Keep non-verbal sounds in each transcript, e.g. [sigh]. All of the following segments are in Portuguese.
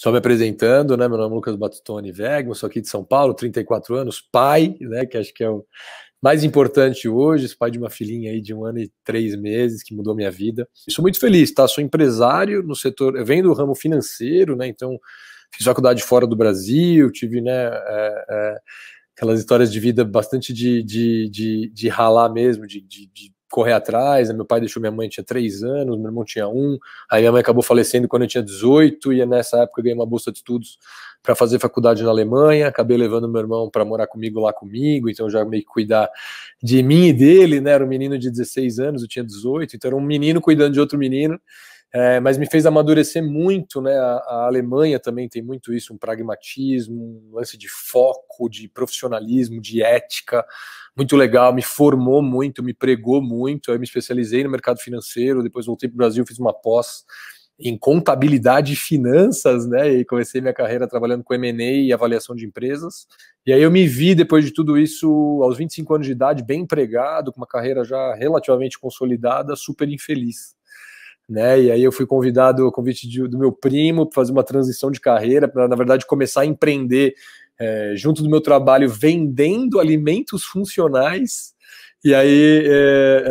Só me apresentando, né? Meu nome é Lucas Batistoni Vegman, sou aqui de São Paulo, 34 anos, pai, né? Que acho que é o mais importante hoje, pai de uma filhinha aí de um ano e três meses que mudou minha vida. sou muito feliz, tá? Sou empresário no setor, eu venho do ramo financeiro, né? Então, fiz faculdade fora do Brasil, tive, né? É, é, aquelas histórias de vida bastante de, de, de, de ralar mesmo, de, de, de correr atrás. Né? Meu pai deixou minha mãe, tinha três anos, meu irmão tinha um. Aí minha mãe acabou falecendo quando eu tinha 18, e nessa época eu ganhei uma bolsa de estudos para fazer faculdade na Alemanha. Acabei levando meu irmão para morar comigo lá comigo, então já meio que cuidar de mim e dele, né? Era um menino de 16 anos, eu tinha 18, então era um menino cuidando de outro menino. É, mas me fez amadurecer muito, né? A, a, Alemanha também tem muito isso, um pragmatismo, um lance de foco, de profissionalismo, de ética, muito legal, me formou muito, me pregou muito. Aí me especializei no mercado financeiro, depois voltei para o Brasil, fiz uma pós em contabilidade e finanças, né? E comecei minha carreira trabalhando com M&A e avaliação de empresas. E aí eu me vi depois de tudo isso aos 25 anos de idade, bem empregado, com uma carreira já relativamente consolidada, super infeliz né? E aí eu fui convidado, a convite de, do meu primo, para fazer uma transição de carreira, para na verdade começar a empreender é, junto do meu trabalho vendendo alimentos funcionais. E aí é,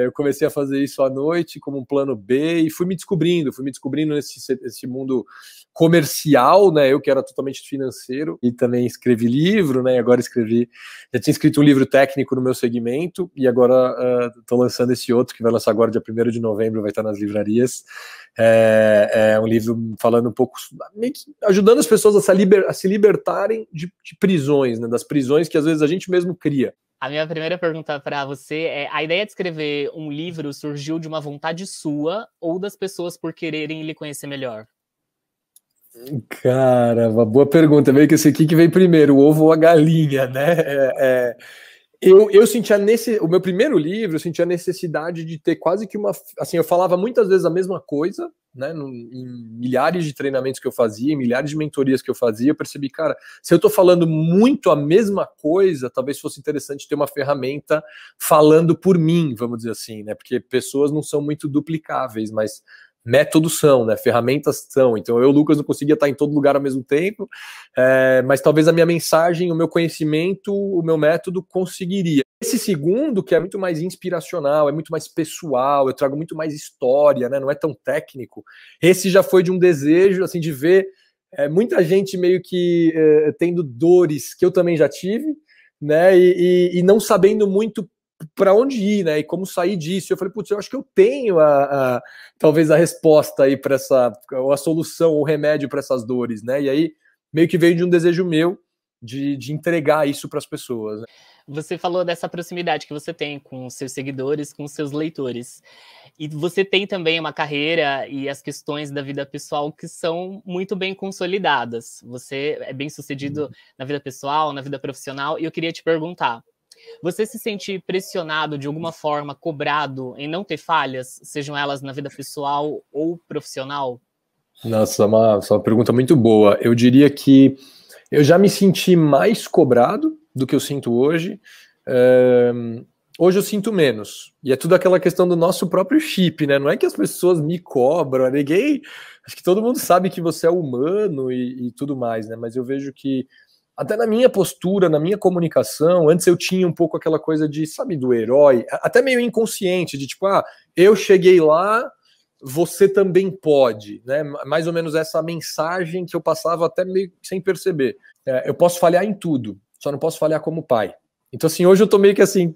é, eu comecei a fazer isso à noite como um plano B e fui me descobrindo, fui me descobrindo nesse, nesse mundo comercial, né? Eu que era totalmente financeiro e também escrevi livro, né? Agora escrevi, já tinha escrito um livro técnico no meu segmento e agora estou uh, lançando esse outro que vai lançar agora dia 1 de novembro, vai estar nas livrarias. É, é um livro falando um pouco, ajudando as pessoas a se, liber, a se libertarem de, de prisões, né? Das prisões que às vezes a gente mesmo cria. A minha primeira pergunta para você é: a ideia de escrever um livro surgiu de uma vontade sua ou das pessoas por quererem lhe conhecer melhor? Cara, uma boa pergunta. Meio que esse aqui que veio primeiro, o ovo ou a galinha, né? É, é, eu, eu sentia nesse. O meu primeiro livro, eu sentia a necessidade de ter quase que uma. Assim, eu falava muitas vezes a mesma coisa, né? No, em milhares de treinamentos que eu fazia, em milhares de mentorias que eu fazia, eu percebi, cara, se eu tô falando muito a mesma coisa, talvez fosse interessante ter uma ferramenta falando por mim, vamos dizer assim, né? Porque pessoas não são muito duplicáveis, mas métodos são, né? Ferramentas são. Então eu, Lucas, não conseguia estar em todo lugar ao mesmo tempo, é, mas talvez a minha mensagem, o meu conhecimento, o meu método conseguiria. Esse segundo, que é muito mais inspiracional, é muito mais pessoal, eu trago muito mais história, né? Não é tão técnico. Esse já foi de um desejo, assim, de ver é, muita gente meio que é, tendo dores que eu também já tive, né? E, e, e não sabendo muito para onde ir, né? E como sair disso. Eu falei, putz, eu acho que eu tenho a, a talvez a resposta aí para essa, ou a solução, o remédio para essas dores, né? E aí meio que veio de um desejo meu de, de entregar isso para as pessoas. Né? Você falou dessa proximidade que você tem com os seus seguidores, com os seus leitores. E você tem também uma carreira e as questões da vida pessoal que são muito bem consolidadas. Você é bem sucedido uhum. na vida pessoal, na vida profissional, e eu queria te perguntar: você se sente pressionado de alguma forma, cobrado em não ter falhas, sejam elas na vida pessoal ou profissional? Nossa, é uma, é uma pergunta muito boa. Eu diria que eu já me senti mais cobrado do que eu sinto hoje. É, hoje eu sinto menos. E é tudo aquela questão do nosso próprio chip, né? Não é que as pessoas me cobram, ninguém. Acho que todo mundo sabe que você é humano e, e tudo mais, né? Mas eu vejo que até na minha postura, na minha comunicação, antes eu tinha um pouco aquela coisa de, sabe, do herói, até meio inconsciente, de tipo, ah, eu cheguei lá, você também pode, né? Mais ou menos essa mensagem que eu passava até meio sem perceber. É, eu posso falhar em tudo, só não posso falhar como pai. Então, assim, hoje eu tô meio que assim,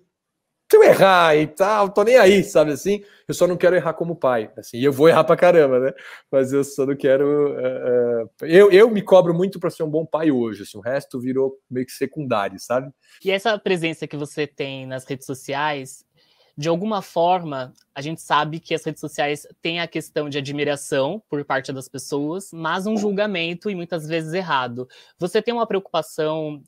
se eu errar e tal, tô nem aí, sabe assim? Eu só não quero errar como pai, assim, eu vou errar pra caramba, né? Mas eu só não quero. Uh, uh, eu, eu me cobro muito para ser um bom pai hoje, assim, o resto virou meio que secundário, sabe? E essa presença que você tem nas redes sociais, de alguma forma, a gente sabe que as redes sociais têm a questão de admiração por parte das pessoas, mas um julgamento e muitas vezes errado. Você tem uma preocupação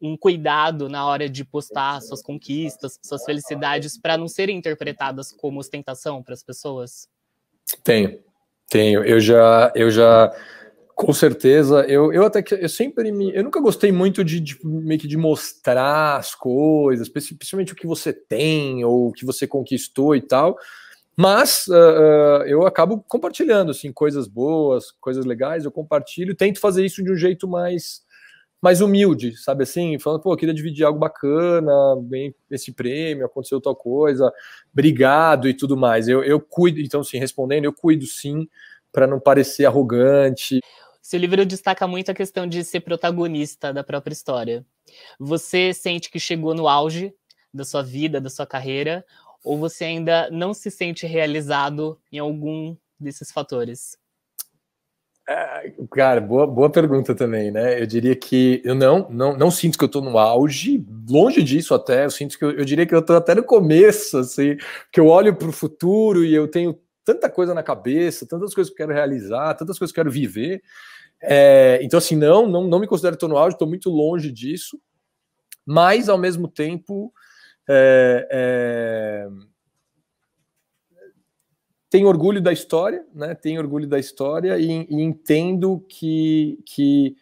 um cuidado na hora de postar suas conquistas, suas felicidades, para não serem interpretadas como ostentação para as pessoas? Tenho, tenho. Eu já, eu já, com certeza, eu, eu até que eu sempre me, eu nunca gostei muito de, de meio que de mostrar as coisas, principalmente o que você tem ou o que você conquistou e tal. Mas uh, uh, eu acabo compartilhando assim, coisas boas, coisas legais, eu compartilho, tento fazer isso de um jeito mais mais humilde, sabe assim, falando, pô, queria dividir algo bacana, bem esse prêmio, aconteceu tal coisa, obrigado e tudo mais. Eu, eu cuido, então, assim, respondendo, eu cuido sim, para não parecer arrogante. Seu livro destaca muito a questão de ser protagonista da própria história. Você sente que chegou no auge da sua vida, da sua carreira, ou você ainda não se sente realizado em algum desses fatores? É, cara, boa, boa pergunta também, né? Eu diria que eu não, não, não sinto que eu tô no auge, longe disso até, eu sinto que eu, eu diria que eu tô até no começo, assim, que eu olho para o futuro e eu tenho tanta coisa na cabeça, tantas coisas que eu quero realizar, tantas coisas que eu quero viver. É, então, assim, não, não, não me considero que tô no auge, estou muito longe disso, mas ao mesmo tempo. É, é, tenho orgulho da história, né? Tenho orgulho da história e, e entendo que, que,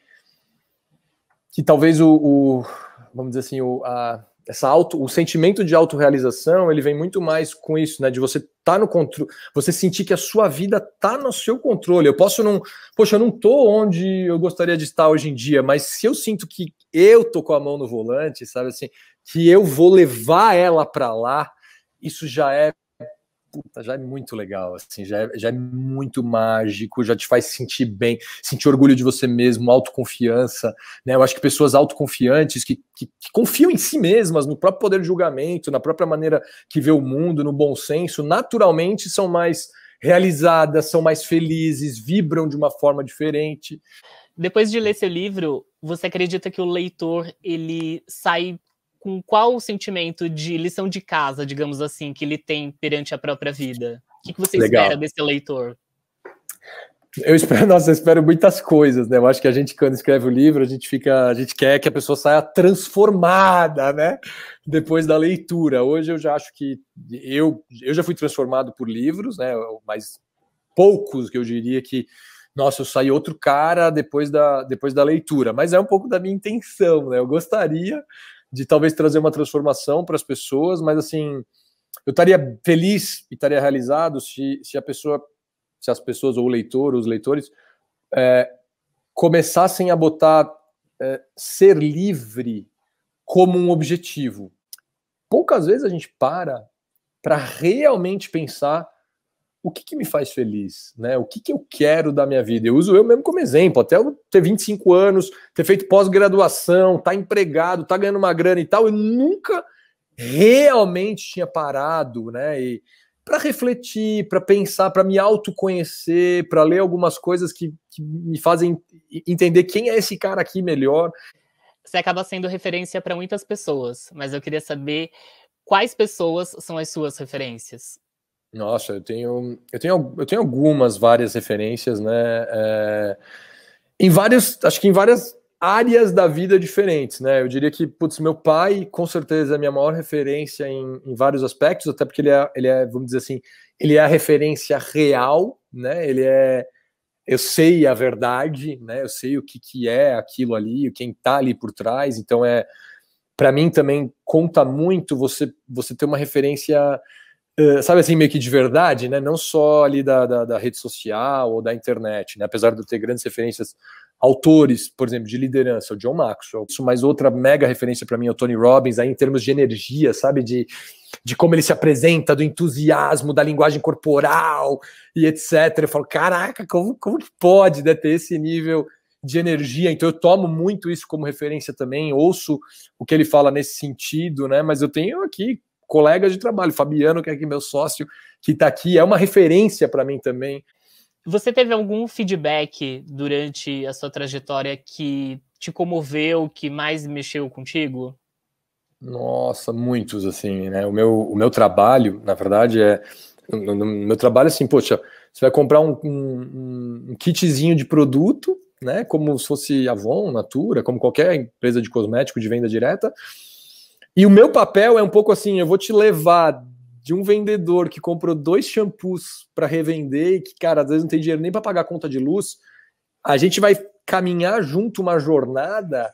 que talvez o, o, vamos dizer assim, o, a, essa auto, o sentimento de autorrealização, ele vem muito mais com isso, né? De você tá no controle, você sentir que a sua vida tá no seu controle. Eu posso não, poxa, eu não tô onde eu gostaria de estar hoje em dia, mas se eu sinto que eu tô com a mão no volante, sabe assim, que eu vou levar ela para lá, isso já é puta, já é muito legal, assim, já é, já é muito mágico, já te faz sentir bem, sentir orgulho de você mesmo, autoconfiança, né? Eu acho que pessoas autoconfiantes, que, que, que, confiam em si mesmas, no próprio poder de julgamento, na própria maneira que vê o mundo, no bom senso, naturalmente são mais realizadas, são mais felizes, vibram de uma forma diferente. Depois de ler seu livro, você acredita que o leitor ele sai com qual sentimento de lição de casa, digamos assim, que ele tem perante a própria vida? O que, que você Legal. espera desse leitor? Eu espero, [laughs] nossa, eu espero muitas coisas, né? Eu acho que a gente, quando escreve o livro, a gente fica, a gente quer que a pessoa saia transformada, né? Depois da leitura. Hoje eu já acho que eu, eu já fui transformado por livros, né? Mas poucos que eu diria que, nossa, eu saí outro cara depois da, depois da leitura. Mas é um pouco da minha intenção, né? Eu gostaria de talvez trazer uma transformação para as pessoas, mas assim, eu estaria feliz e estaria realizado se, se a pessoa, se as pessoas, ou o leitor, os leitores, é, começassem a botar é, ser livre como um objetivo. Poucas vezes a gente para para realmente pensar o que, que, me faz feliz, né? O que, que eu quero da minha vida? Eu uso eu mesmo como exemplo, até eu ter 25 anos, ter feito pós-graduação, estar tá empregado, tá ganhando uma grana e tal, eu nunca realmente tinha parado, né? E para refletir, para pensar, para me autoconhecer, para ler algumas coisas que, que me fazem entender quem é esse cara aqui melhor. Você acaba sendo referência para muitas pessoas, mas eu queria saber quais pessoas são as suas referências. Nossa, eu tenho, eu tenho, eu tenho algumas várias referências, né? É, em vários, acho que em várias áreas da vida diferentes, né? Eu diria que, putz, meu pai, com certeza, é a minha maior referência em, em vários aspectos, até porque ele é, ele é, vamos dizer assim, ele é a referência real, né? Ele é, eu sei a verdade, né? Eu sei o que, que é aquilo ali, quem tá ali por trás, então é, para mim também conta muito você, você ter uma referência sabe assim, meio que de verdade, né? Não só ali da, da, da, rede social ou da internet, né? Apesar de eu ter grandes referências, autores, por exemplo, de liderança, o John Maxwell. Isso, mais outra mega referência para mim é o Tony Robbins, aí em termos de energia, sabe? De, de como ele se apresenta, do entusiasmo, da linguagem corporal e etc. Eu falo, caraca, como, como que pode né, ter esse nível de energia? Então eu tomo muito isso como referência também, ouço o que ele fala nesse sentido, né? Mas eu tenho aqui colegas de trabalho. Fabiano, que é aqui meu sócio, que está aqui, é uma referência para mim também. Você teve algum feedback durante a sua trajetória que te comoveu, que mais mexeu contigo? Nossa, muitos, assim, né? O meu, o meu trabalho, na verdade, é. No, no meu trabalho, assim, poxa, você vai comprar um, um, um kitzinho de produto, né? Como se fosse Avon, Natura, como qualquer empresa de cosmético de venda direta e o meu papel é um pouco assim: eu vou te levar de um vendedor que comprou dois shampoos para revender e que, cara, às vezes não tem dinheiro nem para pagar a conta de luz. A gente vai caminhar junto uma jornada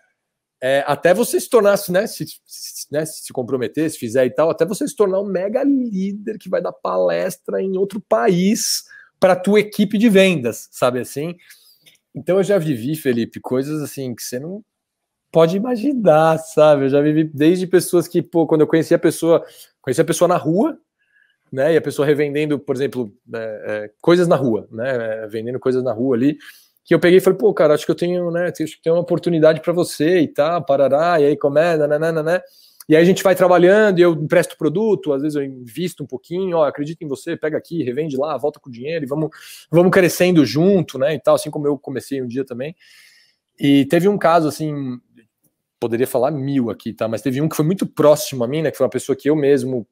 é, até você se tornar, né se, se, né, se comprometer, se fizer e tal, até você se tornar um mega líder que vai dar palestra em outro país para tua equipe de vendas, sabe assim? Então eu já vivi, Felipe, coisas assim que você não pode imaginar, sabe? Eu já vivi desde pessoas que, pô, quando eu conheci a pessoa, conheci a pessoa na rua, né? E a pessoa revendendo, por exemplo, é, é, coisas na rua, né? Vendendo coisas na rua ali que eu peguei e falei, pô, cara, acho que eu tenho, né, acho que tem uma oportunidade para você e tal, parará, e aí começa, né, né, né, né, e aí a gente vai trabalhando e eu empresto produto, às vezes eu invisto um pouquinho, ó, acredito em você, pega aqui, revende lá, volta com o dinheiro e vamos, vamos crescendo junto, né, e tal, assim como eu comecei um dia também. E teve um caso, assim, poderia falar mil aqui, tá, mas teve um que foi muito próximo a mim, né, que foi uma pessoa que eu mesmo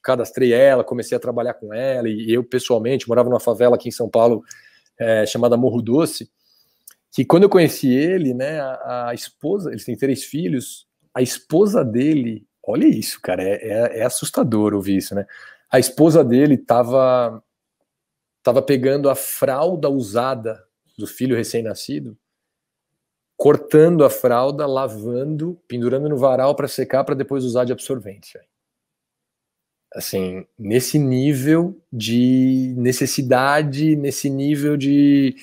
cadastrei ela, comecei a trabalhar com ela, e eu pessoalmente morava numa favela aqui em São Paulo, é, chamada Morro Doce, que quando eu conheci ele, né, a, a, esposa, eles têm três filhos, a esposa dele, olha isso, cara, é, é, é assustador ouvir isso, né? A esposa dele tava, tava pegando a fralda usada do filho recém-nascido, cortando a fralda, lavando, pendurando no varal para secar para depois usar de absorvente. Assim, nesse nível de necessidade, nesse nível de,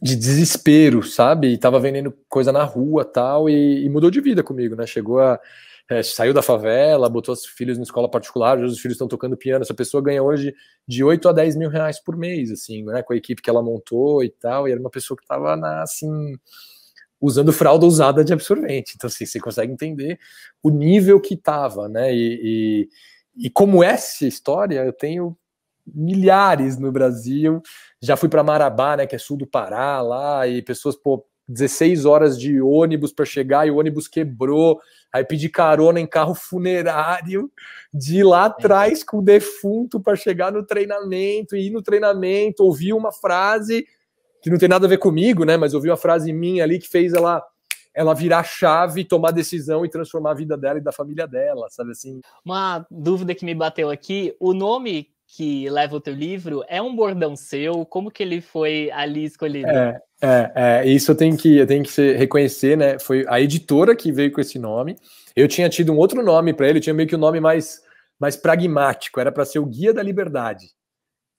de desespero, sabe? E tava vendendo coisa na rua tal, e, e mudou de vida comigo, né? Chegou a. É, saiu da favela, botou os filhos na escola particular, os filhos estão tocando piano. Essa pessoa ganha hoje de 8 a 10 mil reais por mês, assim, né? Com a equipe que ela montou e tal. E era uma pessoa que tava na, assim, usando fralda usada de absorvente. Então, assim, você consegue entender o nível que tava, né? E, e e como essa história, eu tenho milhares no Brasil. Já fui para Marabá, né, que é sul do Pará, lá, e pessoas, pô, 16 horas de ônibus para chegar e o ônibus quebrou. Aí pedi carona em carro funerário de ir lá atrás com o defunto para chegar no treinamento e ir no treinamento, ouvir uma frase que não tem nada a ver comigo, né? Mas ouvi uma frase minha ali que fez ela ela virar chave, tomar decisão e transformar a vida dela e da família dela, sabe assim? Uma dúvida que me bateu aqui, o nome que leva o teu livro é um bordão seu? Como que ele foi ali escolhido? É, é, é isso eu tenho que eu tenho que reconhecer, né? Foi a editora que veio com esse nome. Eu tinha tido um outro nome para ele, eu tinha meio que um nome mais mais pragmático, era para ser o Guia da Liberdade,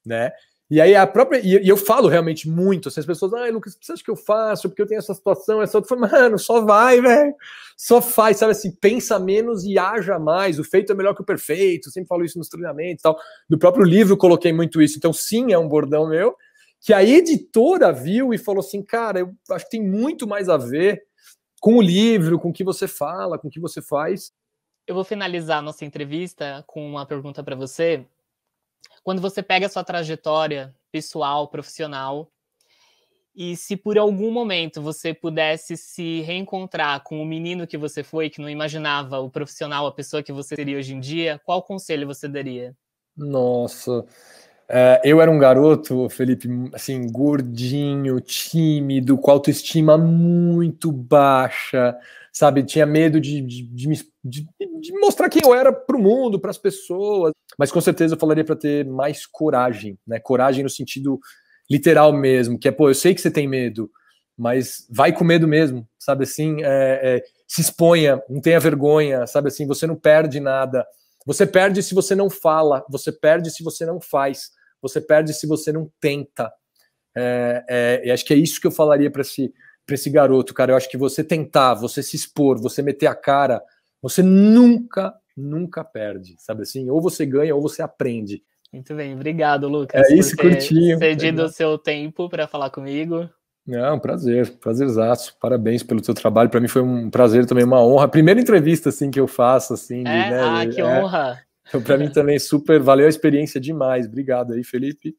né? E aí a própria. E, eu falo realmente muito, assim, as pessoas, ai, Lucas, o que você acha que eu faço? Porque eu tenho essa situação, essa outra. Eu mano, só vai, velho. Só faz, sabe assim, pensa menos e haja mais. O feito é melhor que o perfeito. Eu sempre falo isso nos treinamentos e tal. No próprio livro coloquei muito isso. Então, sim, é um bordão meu. Que a editora viu e falou assim, cara, eu acho que tem muito mais a ver com o livro, com o que você fala, com o que você faz. Eu vou finalizar nossa entrevista com uma pergunta para você quando você pega a sua trajetória pessoal, profissional, e se por algum momento você pudesse se reencontrar com o menino que você foi, que não imaginava o profissional, a pessoa que você seria hoje em dia, qual conselho você daria? Nossa, é, eu era um garoto, Felipe, assim, gordinho, tímido, com autoestima muito baixa, sabe? Tinha medo de, de, de, de mostrar quem eu era para o mundo, para as pessoas. Mas com certeza eu falaria para ter mais coragem, né? Coragem no sentido literal mesmo, que é, pô, eu sei que você tem medo, mas vai com medo mesmo, sabe assim? É, é, se exponha, não tenha vergonha, sabe assim? Você não perde nada. Você perde se você não fala, você perde se você não faz, você perde se você não tenta. É, é, e acho que é isso que eu falaria para esse para esse garoto, cara. Eu acho que você tentar, você se expor, você meter a cara, você nunca, nunca perde, sabe assim? Ou você ganha ou você aprende. Muito bem, obrigado, Lucas. É isso, curtinho. Cedido o seu tempo para falar comigo. É um prazer, prazerzaço. Parabéns pelo seu trabalho. Para mim foi um prazer também, uma honra. Primeira entrevista assim que eu faço assim. É? De, né, ah, que é. honra. Então, para mim também super valeu a experiência demais. Obrigado aí, Felipe.